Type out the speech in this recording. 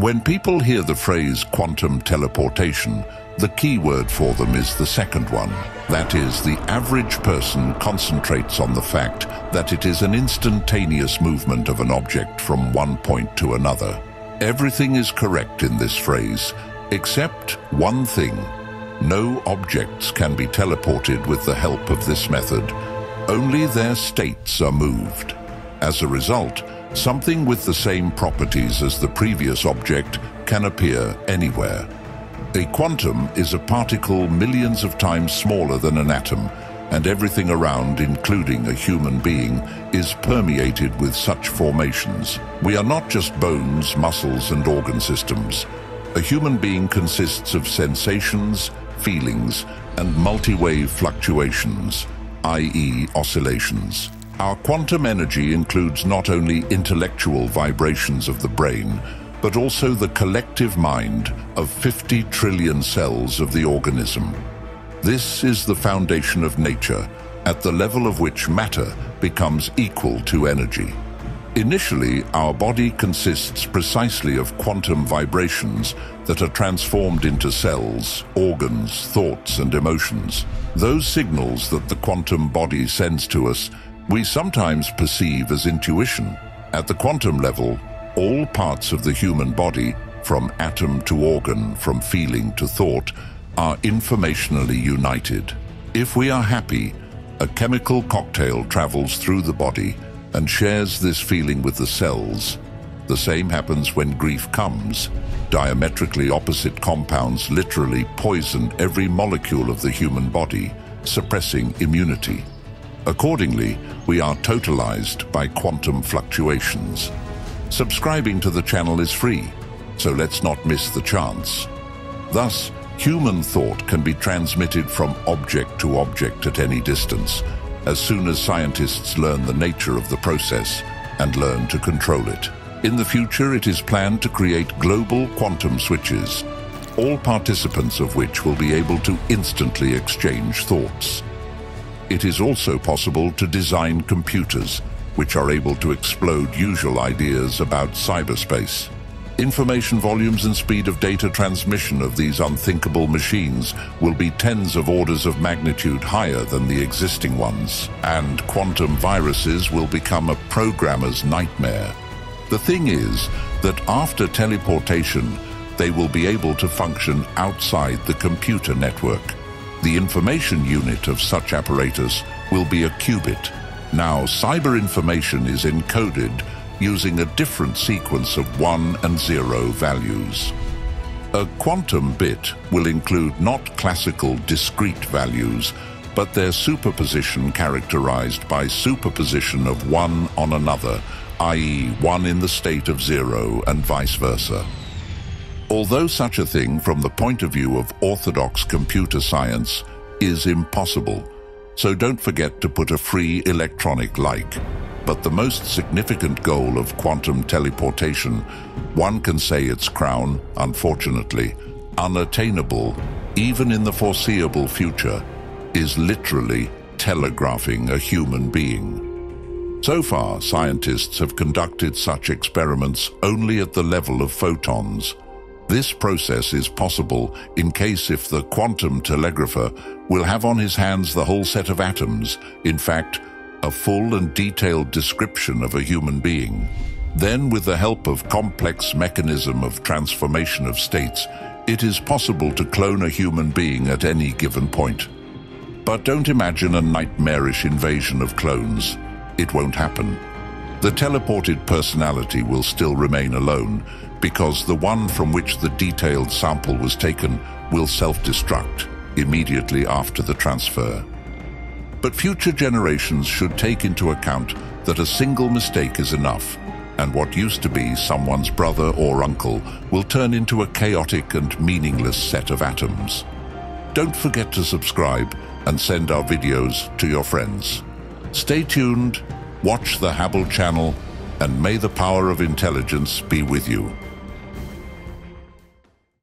When people hear the phrase quantum teleportation, the key word for them is the second one. That is, the average person concentrates on the fact that it is an instantaneous movement of an object from one point to another. Everything is correct in this phrase, except one thing. No objects can be teleported with the help of this method. Only their states are moved. As a result, something with the same properties as the previous object can appear anywhere. A quantum is a particle millions of times smaller than an atom, and everything around, including a human being, is permeated with such formations. We are not just bones, muscles, and organ systems. A human being consists of sensations, feelings, and multi-wave fluctuations, i.e. oscillations. Our quantum energy includes not only intellectual vibrations of the brain, but also the collective mind of 50 trillion cells of the organism. This is the foundation of nature, at the level of which matter becomes equal to energy. Initially, our body consists precisely of quantum vibrations that are transformed into cells, organs, thoughts and emotions. Those signals that the quantum body sends to us we sometimes perceive as intuition. At the quantum level, all parts of the human body, from atom to organ, from feeling to thought, are informationally united. If we are happy, a chemical cocktail travels through the body and shares this feeling with the cells. The same happens when grief comes. Diametrically opposite compounds literally poison every molecule of the human body, suppressing immunity. Accordingly, we are totalized by quantum fluctuations. Subscribing to the channel is free, so let's not miss the chance. Thus, human thought can be transmitted from object to object at any distance, as soon as scientists learn the nature of the process and learn to control it. In the future, it is planned to create global quantum switches, all participants of which will be able to instantly exchange thoughts. It is also possible to design computers which are able to explode usual ideas about cyberspace. Information volumes and speed of data transmission of these unthinkable machines will be tens of orders of magnitude higher than the existing ones, and quantum viruses will become a programmer's nightmare. The thing is that after teleportation, they will be able to function outside the computer network. The information unit of such apparatus will be a qubit. Now, cyber information is encoded using a different sequence of 1 and 0 values. A quantum bit will include not classical discrete values, but their superposition characterized by superposition of one on another, i.e. one in the state of zero and vice versa. Although such a thing from the point of view of orthodox computer science is impossible, so don't forget to put a free electronic like. But the most significant goal of quantum teleportation, one can say its crown, unfortunately, unattainable, even in the foreseeable future, is literally telegraphing a human being. So far, scientists have conducted such experiments only at the level of photons, this process is possible in case if the quantum telegrapher will have on his hands the whole set of atoms, in fact, a full and detailed description of a human being. Then, with the help of complex mechanism of transformation of states, it is possible to clone a human being at any given point. But don't imagine a nightmarish invasion of clones. It won't happen. The teleported personality will still remain alone, because the one from which the detailed sample was taken will self-destruct immediately after the transfer. But future generations should take into account that a single mistake is enough, and what used to be someone's brother or uncle will turn into a chaotic and meaningless set of atoms. Don't forget to subscribe and send our videos to your friends. Stay tuned, watch the Hublex channel, and may the power of intelligence be with you.